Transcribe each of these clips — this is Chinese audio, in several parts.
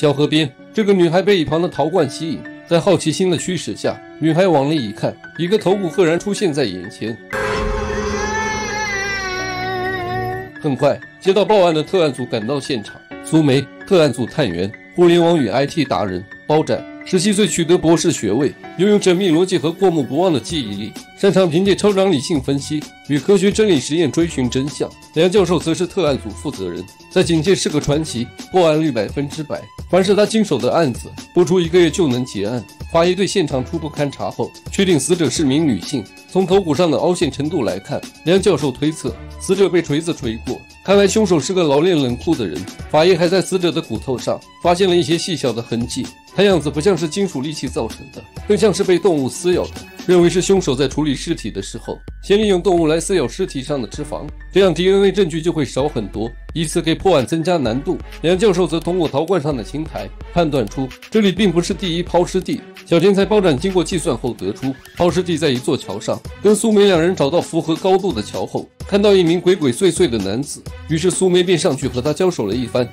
小河边，这个女孩被一旁的陶罐吸引，在好奇心的驱使下，女孩往里一看，一个头骨赫然出现在眼前。很快，接到报案的特案组赶到现场。苏梅，特案组探员，互联网与 IT 达人，包展，十七岁取得博士学位，拥有缜密逻辑和过目不忘的记忆力，擅长凭借超长理性分析与科学真理实验追寻真相。梁教授则是特案组负责人，在警界是个传奇，破案率百分之百。凡是他经手的案子，不出一个月就能结案。法医对现场初步勘查后，确定死者是名女性。从头骨上的凹陷程度来看，梁教授推测死者被锤子锤过。看来凶手是个老练冷酷的人。法医还在死者的骨头上发现了一些细小的痕迹，看样子不像是金属利器造成的，更像是被动物撕咬的。认为是凶手在处理尸体的时候，先利用动物来撕咬尸体上的脂肪，这样 DNA 证据就会少很多，以此给破案增加难度。梁教授则通过陶罐上的青苔判断出这里并不是第一抛尸地。小天才包展经过计算后得出，抛尸地在一座桥上。跟苏梅两人找到符合高度的桥后，看到一名鬼鬼祟祟的男子，于是苏梅便上去和他交手了一番。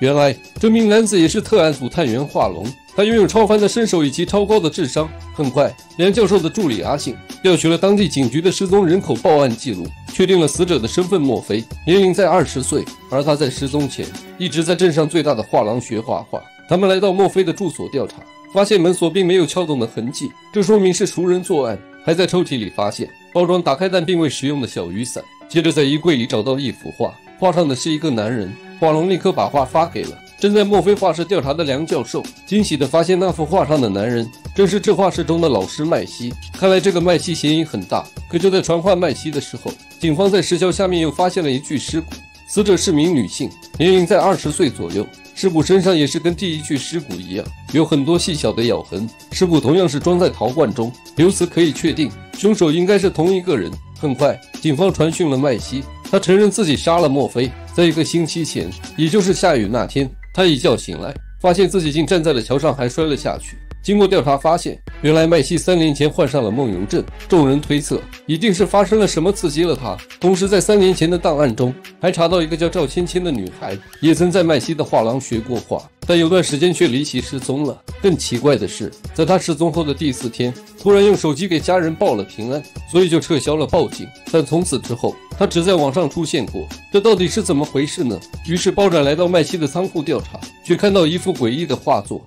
原来这名男子也是特案组探员华龙，他拥有超凡的身手以及超高的智商。很快，梁教授的助理阿信调取了当地警局的失踪人口报案记录，确定了死者的身份莫非，年龄在二十岁。而他在失踪前一直在镇上最大的画廊学画画。他们来到莫非的住所调查，发现门锁并没有撬动的痕迹，这说明是熟人作案。还在抽屉里发现包装打开但并未使用的小雨伞。接着在衣柜里找到一幅画，画上的是一个男人。华龙立刻把画发给了正在墨菲画室调查的梁教授，惊喜地发现那幅画上的男人正是这画室中的老师麦西。看来这个麦西嫌疑很大。可就在传唤麦西的时候，警方在石桥下面又发现了一具尸骨，死者是名女性，年龄在二十岁左右。尸骨身上也是跟第一具尸骨一样，有很多细小的咬痕。尸骨同样是装在陶罐中，由此可以确定凶手应该是同一个人。很快，警方传讯了麦西。他承认自己杀了墨菲，在一个星期前，也就是下雨那天，他一觉醒来，发现自己竟站在了桥上，还摔了下去。经过调查发现，原来麦西三年前患上了梦游症，众人推测一定是发生了什么刺激了他。同时，在三年前的档案中还查到一个叫赵芊芊的女孩，也曾在麦西的画廊学过画，但有段时间却离奇失踪了。更奇怪的是，在她失踪后的第四天，突然用手机给家人报了平安，所以就撤销了报警。但从此之后，她只在网上出现过，这到底是怎么回事呢？于是包展来到麦西的仓库调查，却看到一幅诡异的画作。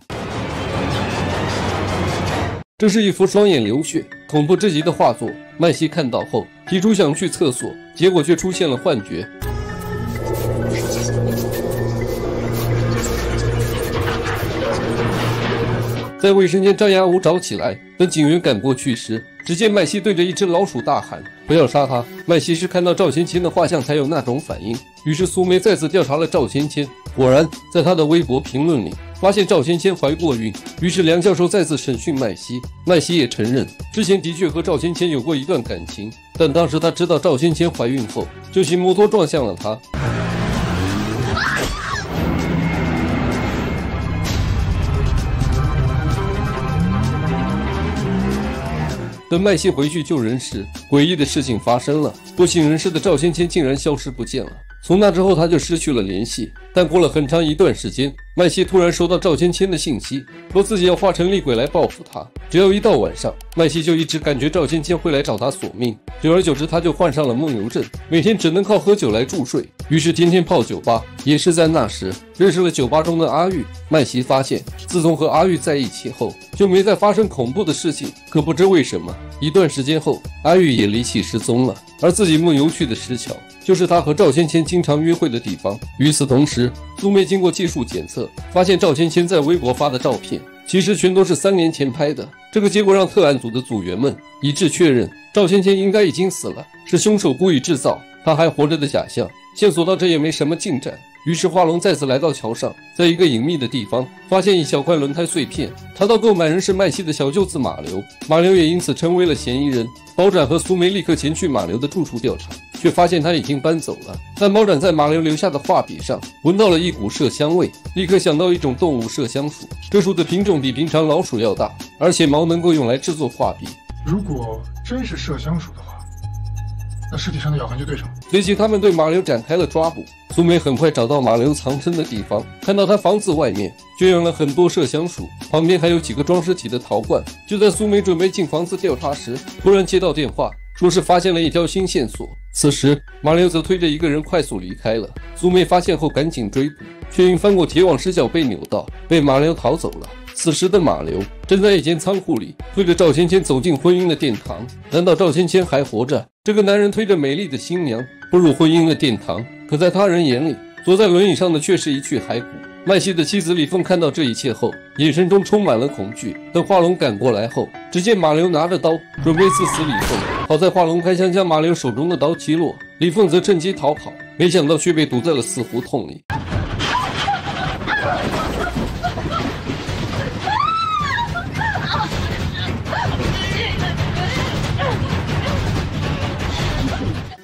这是一幅双眼流血、恐怖至极的画作。麦西看到后提出想去厕所，结果却出现了幻觉。在卫生间张牙舞爪起来。等警员赶过去时，只见麦西对着一只老鼠大喊：“不要杀他！”麦西是看到赵芊芊的画像才有那种反应。于是苏梅再次调查了赵芊芊，果然在他的微博评论里。发现赵芊芊怀过孕，于是梁教授再次审讯麦西，麦西也承认之前的确和赵芊芊有过一段感情，但当时他知道赵芊芊怀孕后，就骑摩托撞向了她。等麦西回去救人时，诡异的事情发生了，不省人事的赵芊芊竟然消失不见了。从那之后，他就失去了联系。但过了很长一段时间，麦西突然收到赵芊芊的信息，说自己要化成厉鬼来报复他。只要一到晚上，麦西就一直感觉赵芊芊会来找他索命。久而久之，他就患上了梦游症，每天只能靠喝酒来助睡，于是天天泡酒吧。也是在那时，认识了酒吧中的阿玉。麦西发现，自从和阿玉在一起后，就没再发生恐怖的事情。可不知为什么，一段时间后，阿玉也离奇失踪了，而自己梦游去的石桥。就是他和赵芊芊经常约会的地方。与此同时，苏梅经过技术检测，发现赵芊芊在微博发的照片，其实全都是三年前拍的。这个结果让特案组的组员们一致确认，赵芊芊应该已经死了，是凶手故意制造她还活着的假象。线索到这也没什么进展。于是华龙再次来到桥上，在一个隐秘的地方发现一小块轮胎碎片，查到购买人是麦西的小舅子马流，马流也因此成为了嫌疑人。包展和苏梅立刻前去马流的住处调查，却发现他已经搬走了。但包展在马流留下的画笔上闻到了一股麝香味，立刻想到一种动物麝香鼠，这鼠的品种比平常老鼠要大，而且毛能够用来制作画笔。如果真是麝香鼠的话，那尸体上的咬痕就对上了。随即，他们对马流展开了抓捕。苏梅很快找到马流藏身的地方，看到他房子外面圈养了很多麝香鼠，旁边还有几个装尸体的陶罐。就在苏梅准备进房子调查时，突然接到电话，说是发现了一条新线索。此时，马流则推着一个人快速离开了。苏梅发现后赶紧追捕，却因翻过铁网失脚被扭到，被马流逃走了。此时的马流正在一间仓库里，推着赵芊芊走进婚姻的殿堂。难道赵芊芊还活着？这个男人推着美丽的新娘步入婚姻的殿堂，可在他人眼里，坐在轮椅上的却是一具骸骨。麦西的妻子李凤看到这一切后，眼神中充满了恐惧。等华龙赶过来后，只见马流拿着刀准备刺死李凤，好在华龙开枪将马流手中的刀击落，李凤则趁机逃跑，没想到却被堵在了死胡同里。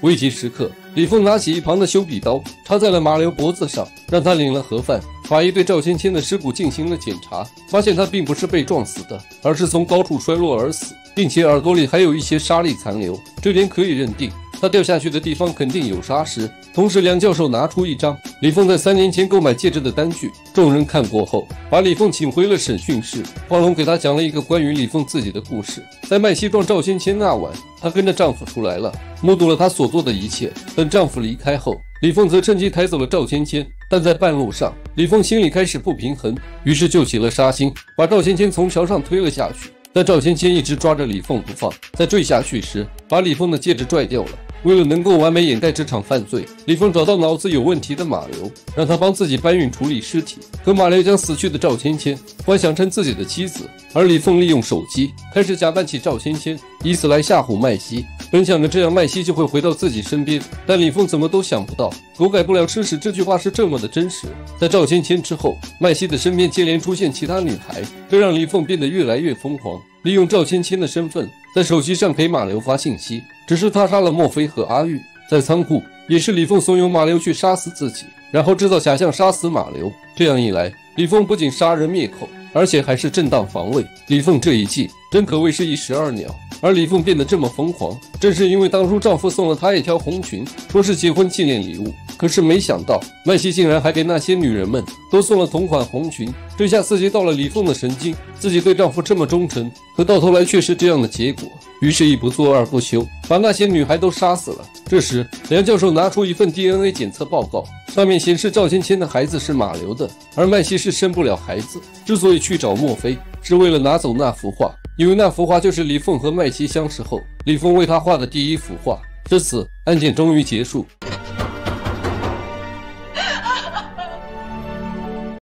危急时刻，李凤拿起一旁的修笔刀，插在了马流脖子上，让他领了盒饭。法医对赵芊芊的尸骨进行了检查，发现她并不是被撞死的，而是从高处摔落而死，并且耳朵里还有一些沙粒残留，这点可以认定。他掉下去的地方肯定有沙石。同时，梁教授拿出一张李凤在三年前购买戒指的单据，众人看过后，把李凤请回了审讯室。黄龙给他讲了一个关于李凤自己的故事。在麦西撞赵芊芊那晚，她跟着丈夫出来了，目睹了她所做的一切。等丈夫离开后，李凤则趁机抬走了赵芊芊。但在半路上，李凤心里开始不平衡，于是就起了杀心，把赵芊芊从桥上推了下去。但赵芊芊一直抓着李凤不放，在坠下去时，把李凤的戒指拽掉了。为了能够完美掩盖这场犯罪，李凤找到脑子有问题的马流，让他帮自己搬运处理尸体。可马流将死去的赵芊芊幻想成自己的妻子，而李凤利用手机开始假扮起赵芊芊，以此来吓唬麦西。本想着这样麦西就会回到自己身边，但李凤怎么都想不到“狗改不了吃屎”这句话是这么的真实。在赵芊芊之后，麦西的身边接连出现其他女孩，这让李凤变得越来越疯狂。利用赵芊芊的身份，在手机上给马流发信息，只是他杀了莫非和阿玉。在仓库，也是李凤怂恿马流去杀死自己，然后制造假象杀死马流。这样一来，李凤不仅杀人灭口，而且还是正当防卫。李凤这一计真可谓是一石二鸟。而李凤变得这么疯狂，正是因为当初丈夫送了她一条红裙，说是结婚纪念礼物。可是没想到，麦西竟然还给那些女人们都送了同款红裙，这下刺激到了李凤的神经。自己对丈夫这么忠诚，可到头来却是这样的结果。于是，一不做二不休，把那些女孩都杀死了。这时，梁教授拿出一份 DNA 检测报告，上面显示赵芊芊的孩子是马流的，而麦西是生不了孩子。之所以去找墨菲，是为了拿走那幅画，因为那幅画就是李凤和麦西相识后，李凤为他画的第一幅画。至此，案件终于结束。